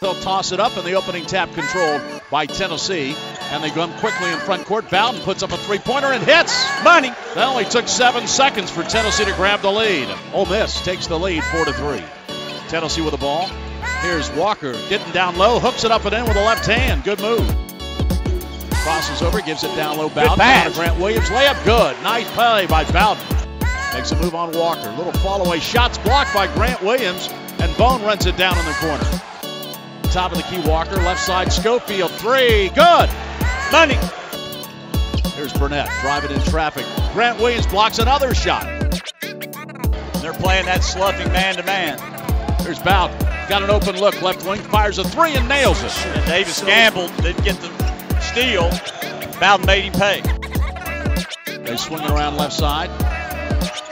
They'll toss it up, and the opening tap controlled by Tennessee. And they come quickly in front court. Bowden puts up a three pointer and hits. Money. That only took seven seconds for Tennessee to grab the lead. Ole Miss takes the lead four to three. Tennessee with the ball. Here's Walker getting down low, hooks it up and in with a left hand. Good move. Crosses over, gives it down low. Bowden pass. Grant Williams. Layup good. Nice play by Bowden. Makes a move on Walker. Little fall away. Shots blocked by Grant Williams, and Bone runs it down in the corner. Top of the key, Walker. Left side, Schofield. Three. Good. Money. Here's Burnett driving in traffic. Grant Williams blocks another shot. They're playing that sloughing man to man. Here's Bowden. Got an open look. Left wing fires a three and nails it. And Davis gambled, didn't get the steal. Bowden made him pay. They swing it around left side.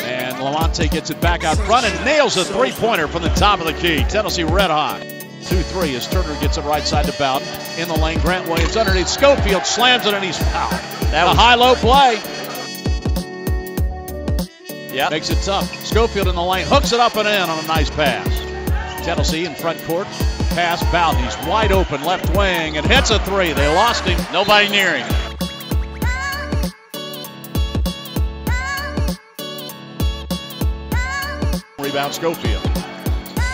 And Lamonte gets it back out front and nails a three pointer from the top of the key. Tennessee red hot. 2 3 as Turner gets it right side to Bowden. In the lane, Grant Williams underneath. Schofield slams it and he's fouled. That a was high low play. Yeah. Makes it tough. Schofield in the lane, hooks it up and in on a nice pass. Tennessee in front court. Pass Bowden. He's wide open left wing and hits a three. They lost him. Nobody near him. Rebound Schofield.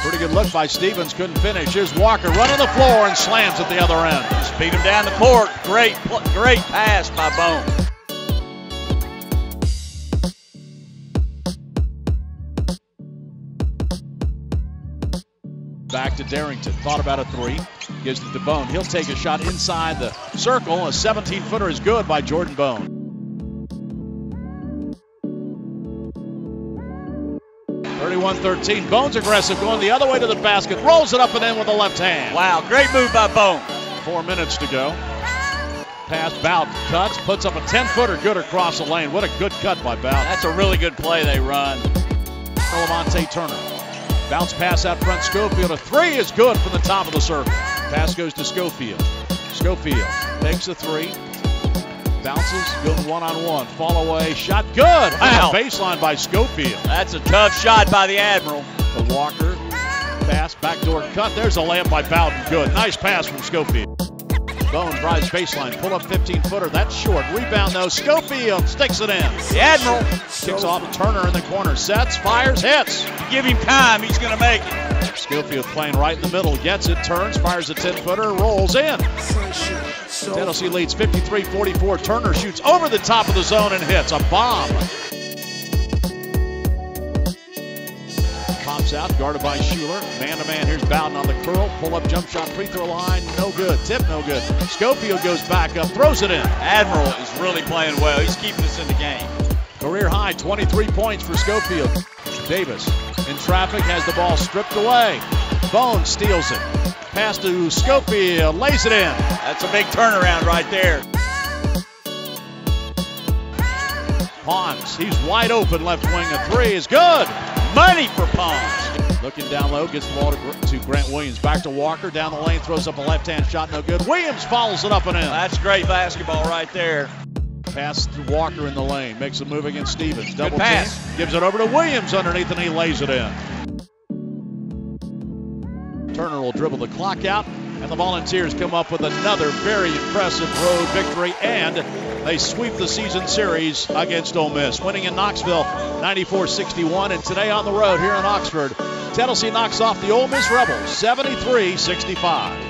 Pretty good look by Stevens. Couldn't finish. Here's Walker running the floor and slams at the other end. Just beat him down the court. Great, great pass by Bone. Back to Darrington. Thought about a three. Gives it to Bone. He'll take a shot inside the circle. A 17 footer is good by Jordan Bone. 31-13. Bone's aggressive, going the other way to the basket. Rolls it up and in with the left hand. Wow, great move by Bones. Four minutes to go. Pass Bowden cuts, puts up a 10 footer good across the lane. What a good cut by Bowden. That's a really good play they run. Lamonte Turner. Bounce pass out front. Schofield. A three is good from the top of the circle. Pass goes to Schofield. Schofield takes a three. Bounces, going one on one. Fall away. Shot good. Wow. Baseline by Schofield. That's a tough shot by the Admiral. The Walker. Pass. Backdoor cut. There's a layup by Bowden. Good. Nice pass from Schofield. Bone drives baseline. Pull up 15 footer. That's short. Rebound though. Schofield sticks it in. The Admiral, Kicks off Turner in the corner. Sets. Fires. Hits. give him time, he's going to make it. Schofield playing right in the middle, gets it, turns, fires a 10 footer, rolls in. Tennessee leads 53 44. Turner shoots over the top of the zone and hits a bomb. Pops out, guarded by Shuler. Man to man, here's Bowden on the curl. Pull up jump shot, free throw line, no good. Tip, no good. Schofield goes back up, throws it in. Admiral is really playing well. He's keeping us in the game. Career high 23 points for Schofield. Davis in traffic has the ball stripped away. Bone steals it. Pass to Schofield, lays it in. That's a big turnaround right there. Pons, he's wide open left wing. A three is good. Money for Pons. Looking down low, gets the ball to, to Grant Williams. Back to Walker, down the lane, throws up a left hand shot, no good. Williams follows it up and in. That's great basketball right there. Pass to Walker in the lane, makes a move against Stevens. Double pass. team, gives it over to Williams underneath, and he lays it in. Turner will dribble the clock out, and the Volunteers come up with another very impressive road victory, and they sweep the season series against Ole Miss, winning in Knoxville 94-61, and today on the road here in Oxford, Tennessee knocks off the Ole Miss Rebels 73-65.